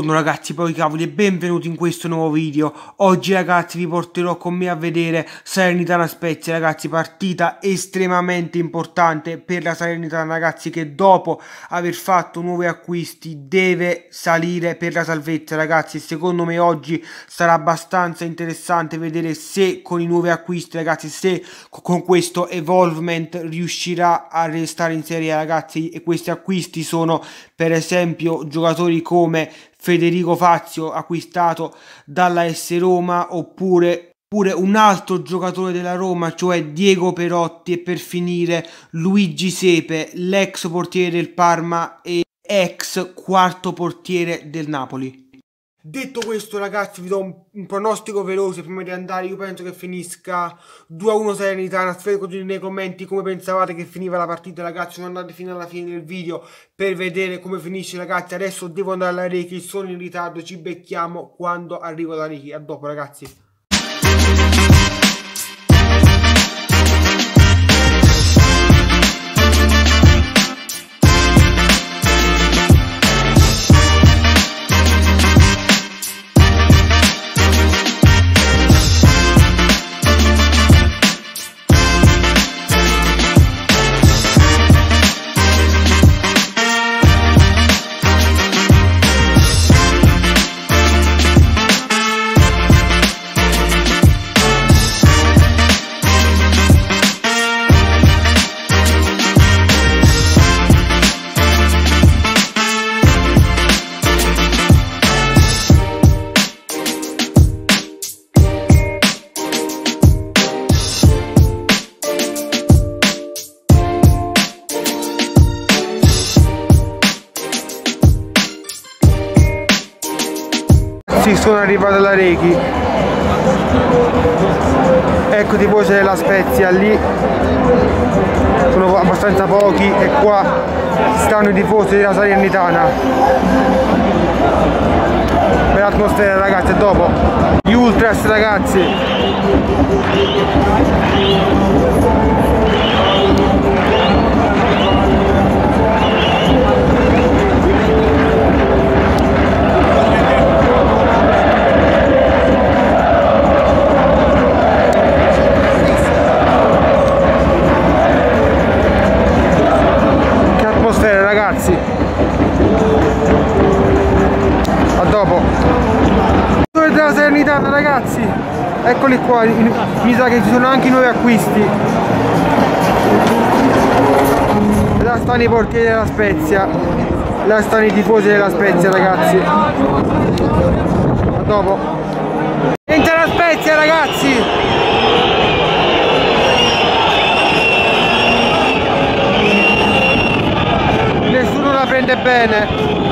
Buongiorno ragazzi, poi cavoli e benvenuti in questo nuovo video. Oggi ragazzi vi porterò con me a vedere Salernitana Spezia, ragazzi, partita estremamente importante per la Salernitana, ragazzi, che dopo aver fatto nuovi acquisti deve salire per la salvezza, ragazzi. Secondo me oggi sarà abbastanza interessante vedere se con i nuovi acquisti, ragazzi, se con questo evolvement riuscirà a restare in serie, ragazzi. E questi acquisti sono per esempio giocatori come Federico Fazio acquistato dalla S Roma oppure Oppure un altro giocatore della Roma, cioè Diego Perotti e per finire Luigi Sepe, l'ex portiere del Parma e ex quarto portiere del Napoli. Detto questo ragazzi vi do un, un, pronostico veloce prima di andare, io penso che finisca 2-1 Serenitana, scrivete nei commenti come pensavate che finiva la partita ragazzi, sono andati fino alla fine del video per vedere come finisce ragazzi, adesso devo andare alla Reiki, sono in ritardo, ci becchiamo quando arrivo alla Reiki, a dopo ragazzi. Sono arrivato alla Rechi. Ecco i tifosi della Spezia lì. Sono abbastanza pochi e qua stanno i tifosi della Salernitana. Per l'atmosfera ragazzi, dopo. Gli ultras ragazzi. Ragazzi? Eccoli qua mi sa che ci sono anche nuovi acquisti. Là stanno i portieri della Spezia. Là stanno i tifosi della Spezia ragazzi. A dopo. Entra la Spezia ragazzi! Nessuno la prende bene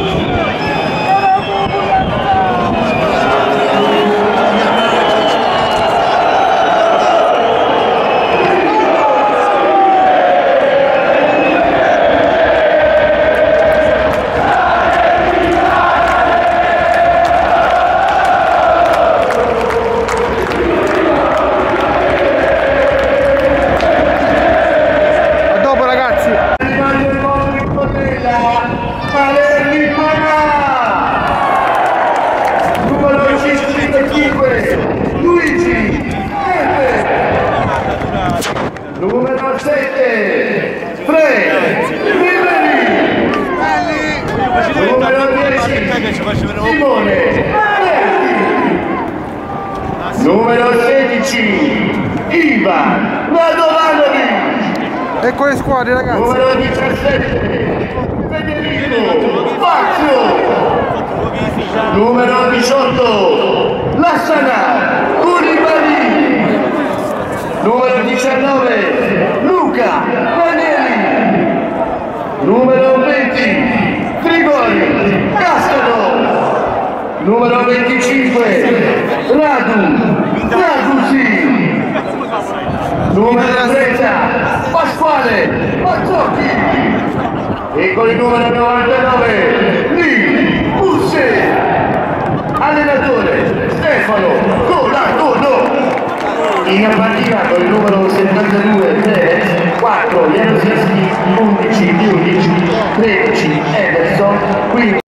Simone numero 16 Ivan Radovanovic squadre ragazzi. Numero 17 Federico Fazio numero 18 Lassana Curibali numero 19 Luca Manelli. Numero 20 Grigori Cascado numero 25 Radu Radusi numero 30 Pasquale Mazzocchi e con il numero 99 Lì Busse allenatore Stefano Colacono in partita con il numero 72 Perez 4 Jerosinski 11 Giudici 13 Ederson. 15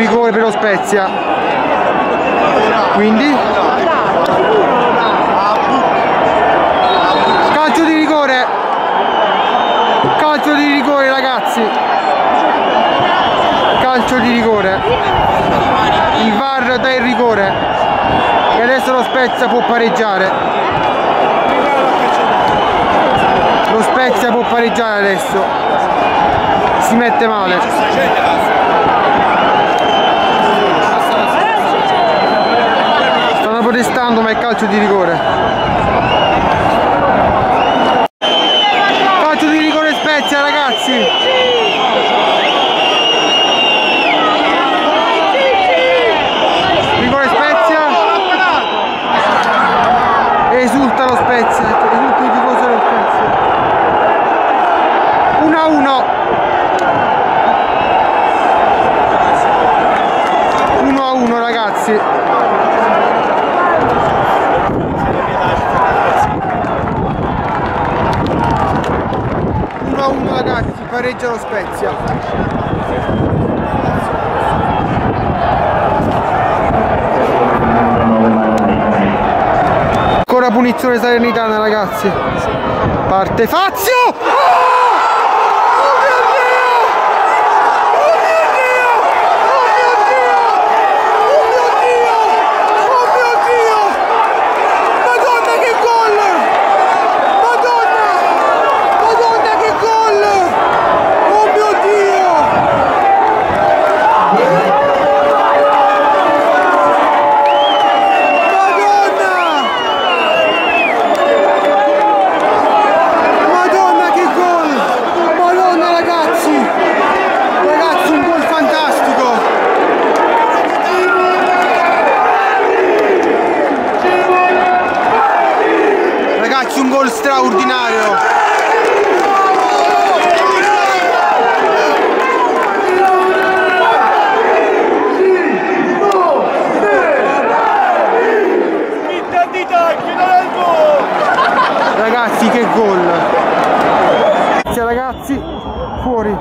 rigore per lo Spezia. Quindi? Calcio di rigore. Calcio di rigore ragazzi. Calcio di rigore. Il VAR dà il rigore. E adesso lo Spezia può pareggiare. Lo Spezia può pareggiare adesso. Si mette male. secondo me è calcio di rigore. punizione Salernitana ragazzi parte Fazio oh! Straordinario. Ragazzi che gol. Ragazzi. Fuori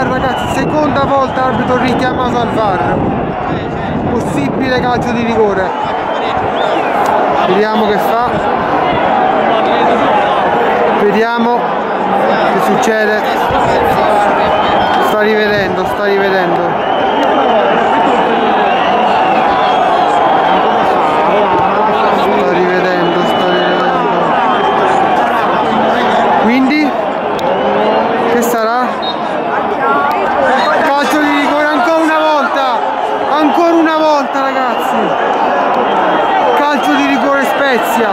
VAR ragazzi seconda volta l'arbitro richiamato al VAR possibile calcio di rigore. Vediamo che fa. Vediamo che succede. Sta rivedendo sta rivedendo sta rivedendo sta rivedendo quindi che sarà calcio di rigore ancora una volta ancora una volta ragazzi calcio di rigore Spezia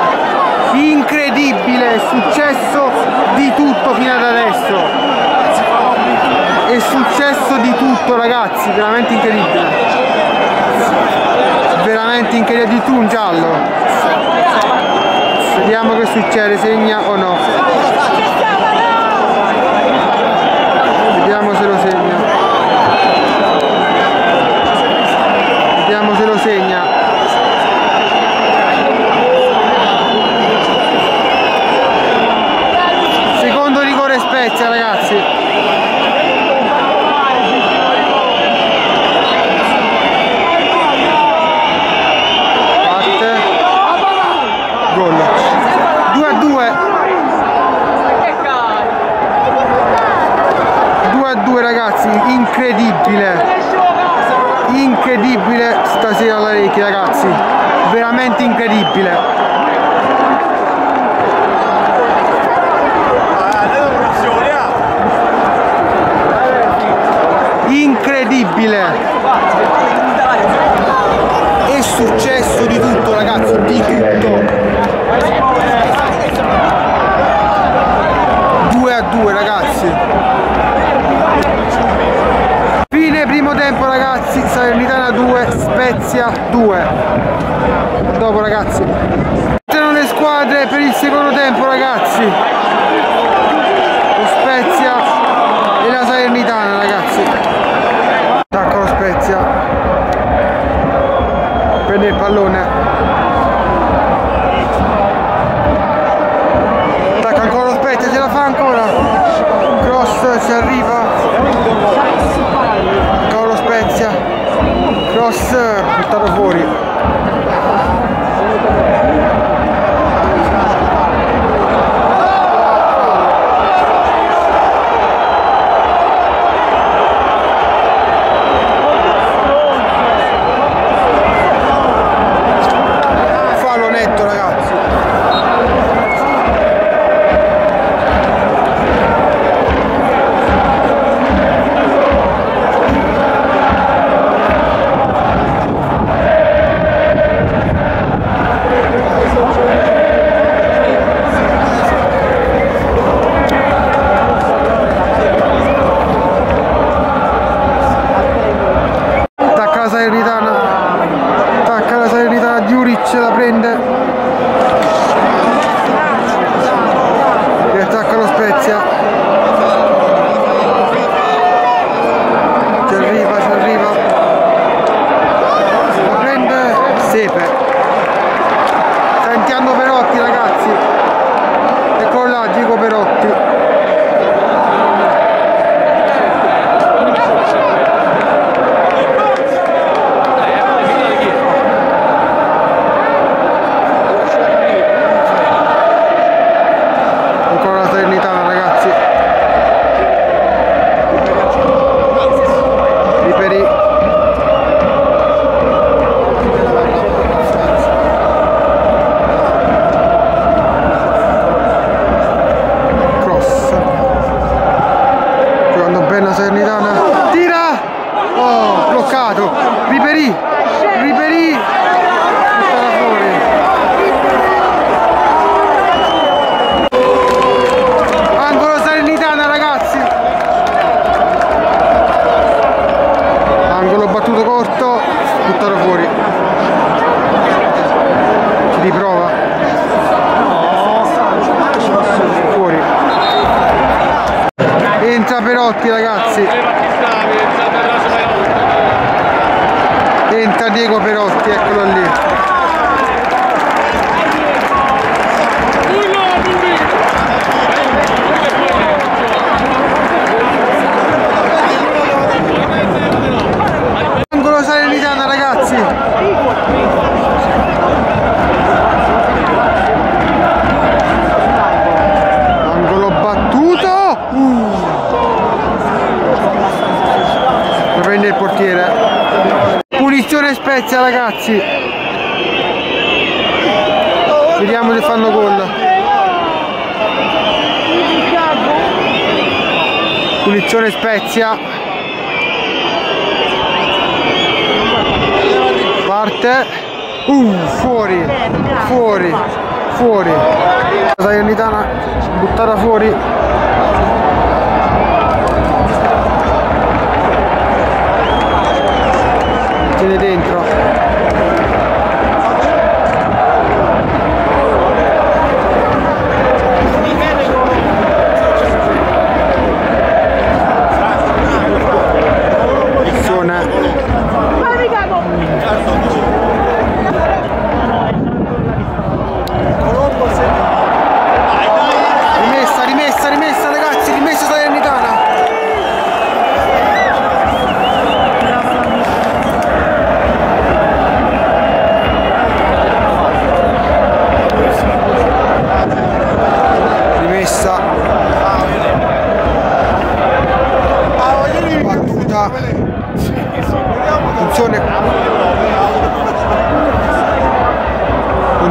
incredibile, è successo di tutto fino ad adesso. È successo di tutto ragazzi, veramente incredibile. Veramente incredibile, di tu un giallo. Vediamo che succede, segna o no. Vediamo se lo segna. Vediamo se lo segna. Spezia ragazzi Batte Gol 2 a 2 2 a 2 ragazzi incredibile incredibile stasera la Rechi ragazzi veramente incredibile incredibile è successo di tutto ragazzi. Di tutto. 2 a 2 ragazzi. Fine primo tempo ragazzi. Salernitana 2 Spezia 2 dopo ragazzi. Le squadre per il secondo tempo ragazzi lo Spezia e la Salernitana ragazzi Spezia prende tutti ragazzi. Entra Diego Perotti. Spezia ragazzi. Vediamo se fanno gol. Punizione Spezia. Parte. Uh, fuori. Fuori. Fuori. La Salernitana buttata fuori. Tenete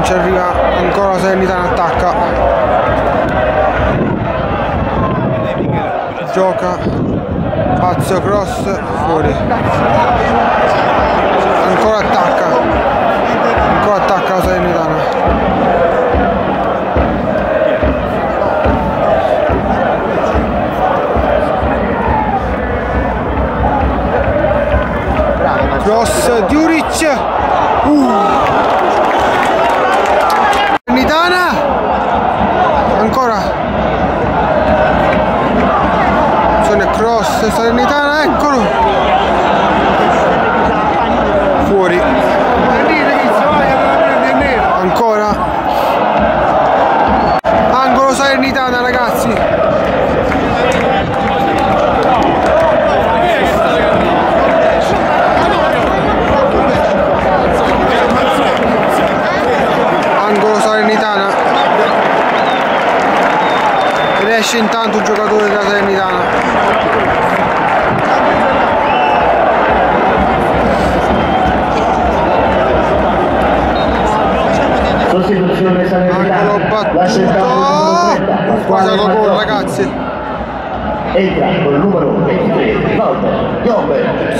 ci arriva ancora la Salernitana attacca gioca pazzo cross fuori. Ancora attacca. Ancora attacca la Salernitana cross Duric uh. forza Salernitana, eccolo! Fuori. Ancora. Angolo Salernitana ragazzi. Angolo Salernitana. Riesce intanto giocare. entra con il numero 23 Valdo Piombe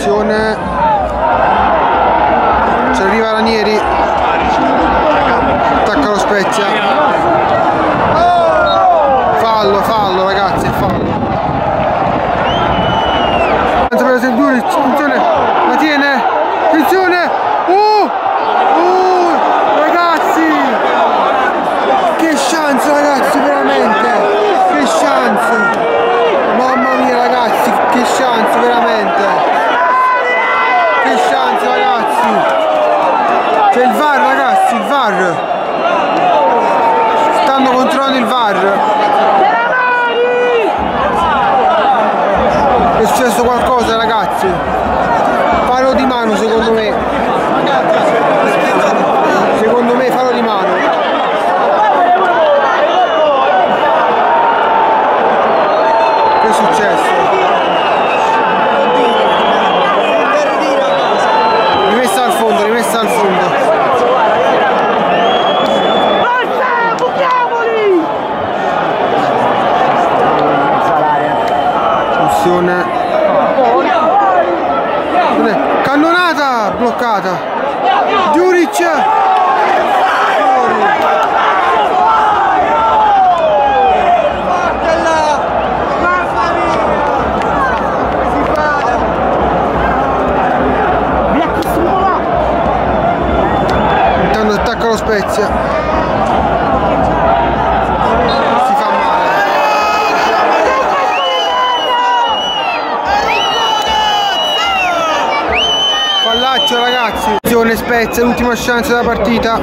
Spezia l'ultima chance della partita.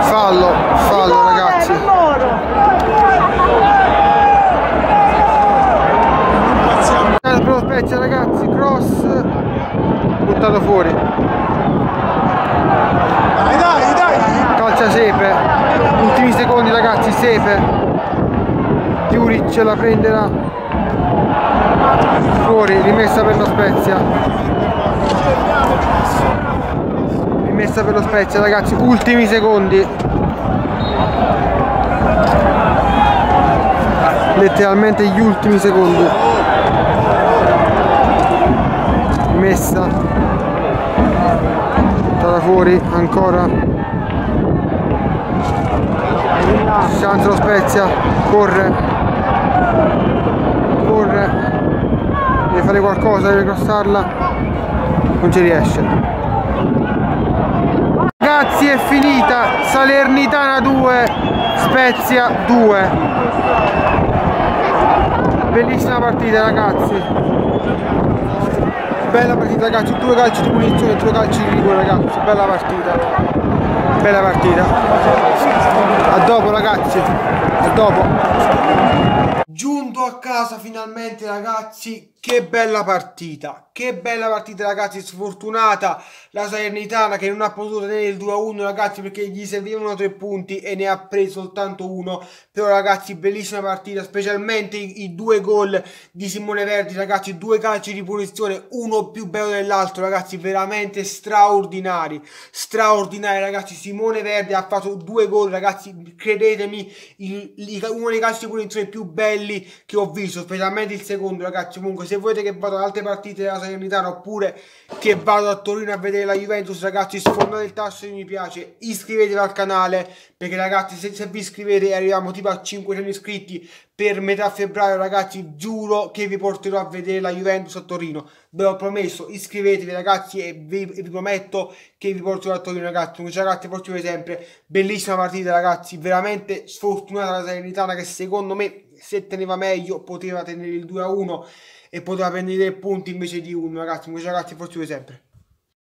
Fallo fallo ragazzi. Per lo Spezia ragazzi cross. Buttato fuori. Dai, dai, dai! calcia Sepe. Ultimi secondi ragazzi Sepe. Juric la prenderà fuori rimessa per lo Spezia. Rimessa per lo Spezia ragazzi ultimi secondi. Letteralmente gli ultimi secondi. Rimessa. Buttata fuori ancora. Chance lo Spezia corre corre deve fare qualcosa deve crossarla non ci riesce. Ragazzi è finita. Salernitana 2 Spezia 2 bellissima partita ragazzi. Bella partita ragazzi. Due calci di punizione due calci di rigore ragazzi. Bella partita. Bella partita. A dopo ragazzi. A dopo a casa finalmente ragazzi. Che bella partita. Che bella partita ragazzi sfortunata. La Salernitana che non ha potuto tenere il 2-1 ragazzi perché gli servivano tre punti e ne ha preso soltanto uno. Però ragazzi bellissima partita specialmente i, i due gol di Simone Verdi ragazzi due calci di punizione uno più bello dell'altro ragazzi veramente straordinari. Straordinari ragazzi. Simone Verdi ha fatto due gol ragazzi credetemi il, il, uno dei calci di punizione più belli che ho visto specialmente il secondo ragazzi. Comunque se volete che vado ad altre partite della Salernitana oppure che vado a Torino a vedere la Juventus ragazzi sfondate il tasto di mi piace. Iscrivetevi al canale perché ragazzi se, se vi iscrivete arriviamo tipo a 500 iscritti per metà febbraio ragazzi. Giuro che vi porterò a vedere la Juventus a Torino. Ve l'ho promesso iscrivetevi ragazzi e vi, e vi prometto che vi porterò a Torino ragazzi. Comunque, ragazzi portiamo sempre. Bellissima partita ragazzi. Veramente sfortunata la Salernitana che secondo me se teneva meglio poteva tenere il 2 a 1 e poteva prendere punti invece di uno ragazzi Comunque, ragazzi portiamo sempre